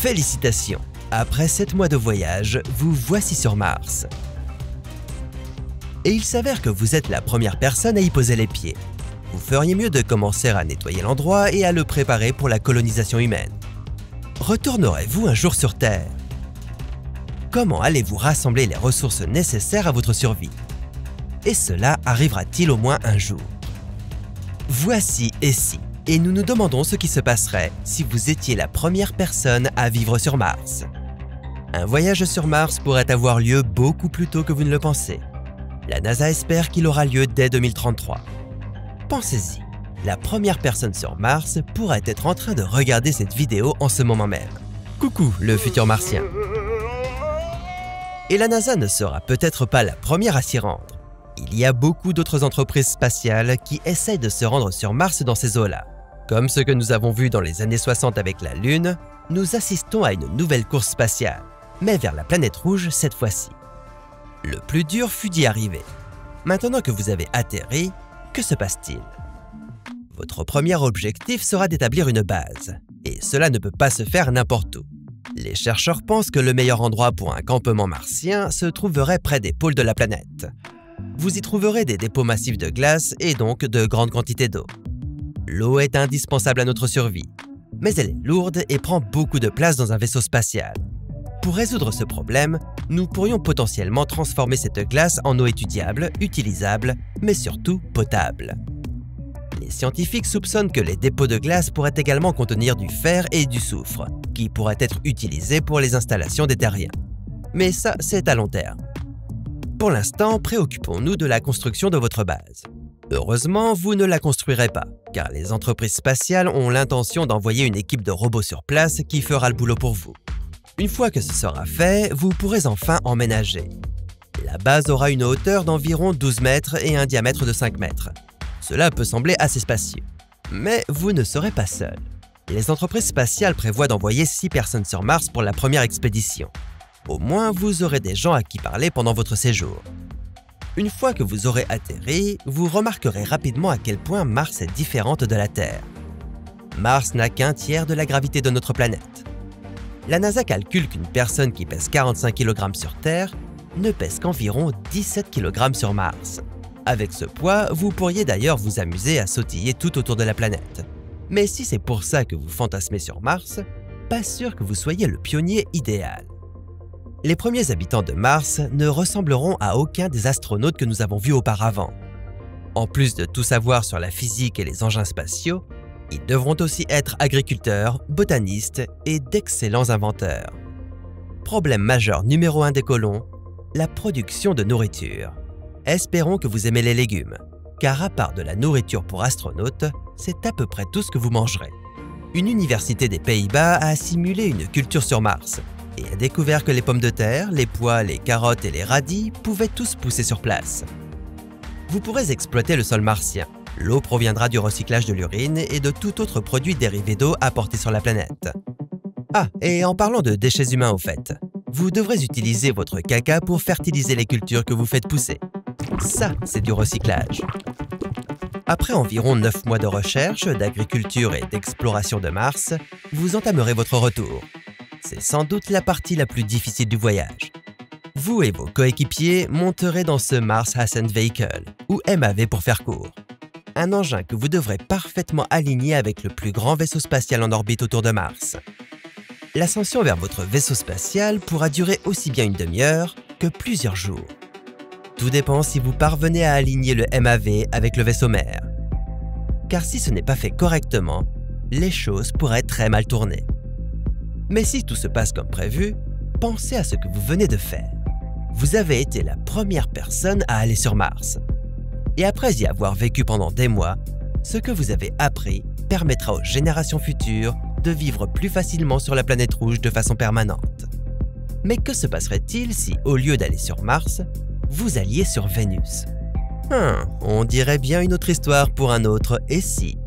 Félicitations Après 7 mois de voyage, vous voici sur Mars. Et il s'avère que vous êtes la première personne à y poser les pieds. Vous feriez mieux de commencer à nettoyer l'endroit et à le préparer pour la colonisation humaine. Retournerez-vous un jour sur Terre? Comment allez-vous rassembler les ressources nécessaires à votre survie? Et cela arrivera-t-il au moins un jour? Voici et si et nous nous demandons ce qui se passerait si vous étiez la première personne à vivre sur Mars. Un voyage sur Mars pourrait avoir lieu beaucoup plus tôt que vous ne le pensez. La NASA espère qu'il aura lieu dès 2033. Pensez-y, la première personne sur Mars pourrait être en train de regarder cette vidéo en ce moment même. Coucou, le futur martien. Et la NASA ne sera peut-être pas la première à s'y rendre. Il y a beaucoup d'autres entreprises spatiales qui essayent de se rendre sur Mars dans ces eaux-là. Comme ce que nous avons vu dans les années 60 avec la Lune, nous assistons à une nouvelle course spatiale, mais vers la planète rouge cette fois-ci. Le plus dur fut d'y arriver. Maintenant que vous avez atterri, que se passe-t-il? Votre premier objectif sera d'établir une base, et cela ne peut pas se faire n'importe où. Les chercheurs pensent que le meilleur endroit pour un campement martien se trouverait près des pôles de la planète. Vous y trouverez des dépôts massifs de glace et donc de grandes quantités d'eau. L'eau est indispensable à notre survie, mais elle est lourde et prend beaucoup de place dans un vaisseau spatial. Pour résoudre ce problème, nous pourrions potentiellement transformer cette glace en eau étudiable, utilisable, mais surtout potable. Les scientifiques soupçonnent que les dépôts de glace pourraient également contenir du fer et du soufre, qui pourraient être utilisés pour les installations des terriens. Mais ça, c'est à long terme. Pour l'instant, préoccupons-nous de la construction de votre base. Heureusement, vous ne la construirez pas, car les entreprises spatiales ont l'intention d'envoyer une équipe de robots sur place qui fera le boulot pour vous. Une fois que ce sera fait, vous pourrez enfin emménager. La base aura une hauteur d'environ 12 mètres et un diamètre de 5 mètres. Cela peut sembler assez spacieux. Mais vous ne serez pas seul. Les entreprises spatiales prévoient d'envoyer 6 personnes sur Mars pour la première expédition. Au moins, vous aurez des gens à qui parler pendant votre séjour. Une fois que vous aurez atterri, vous remarquerez rapidement à quel point Mars est différente de la Terre. Mars n'a qu'un tiers de la gravité de notre planète. La NASA calcule qu'une personne qui pèse 45 kg sur Terre ne pèse qu'environ 17 kg sur Mars. Avec ce poids, vous pourriez d'ailleurs vous amuser à sautiller tout autour de la planète. Mais si c'est pour ça que vous fantasmez sur Mars, pas sûr que vous soyez le pionnier idéal les premiers habitants de Mars ne ressembleront à aucun des astronautes que nous avons vus auparavant. En plus de tout savoir sur la physique et les engins spatiaux, ils devront aussi être agriculteurs, botanistes et d'excellents inventeurs. Problème majeur numéro un des colons, la production de nourriture. Espérons que vous aimez les légumes, car à part de la nourriture pour astronautes, c'est à peu près tout ce que vous mangerez. Une université des Pays-Bas a simulé une culture sur Mars, et a découvert que les pommes de terre, les pois, les carottes et les radis pouvaient tous pousser sur place. Vous pourrez exploiter le sol martien. L'eau proviendra du recyclage de l'urine et de tout autre produit dérivé d'eau apporté sur la planète. Ah, et en parlant de déchets humains au fait, vous devrez utiliser votre caca pour fertiliser les cultures que vous faites pousser. Ça, c'est du recyclage. Après environ 9 mois de recherche, d'agriculture et d'exploration de Mars, vous entamerez votre retour c'est sans doute la partie la plus difficile du voyage. Vous et vos coéquipiers monterez dans ce Mars Ascent Vehicle, ou MAV pour faire court. Un engin que vous devrez parfaitement aligner avec le plus grand vaisseau spatial en orbite autour de Mars. L'ascension vers votre vaisseau spatial pourra durer aussi bien une demi-heure que plusieurs jours. Tout dépend si vous parvenez à aligner le MAV avec le vaisseau mère. Car si ce n'est pas fait correctement, les choses pourraient très mal tourner. Mais si tout se passe comme prévu, pensez à ce que vous venez de faire. Vous avez été la première personne à aller sur Mars. Et après y avoir vécu pendant des mois, ce que vous avez appris permettra aux générations futures de vivre plus facilement sur la planète rouge de façon permanente. Mais que se passerait-il si, au lieu d'aller sur Mars, vous alliez sur Vénus? Hum, on dirait bien une autre histoire pour un autre et si?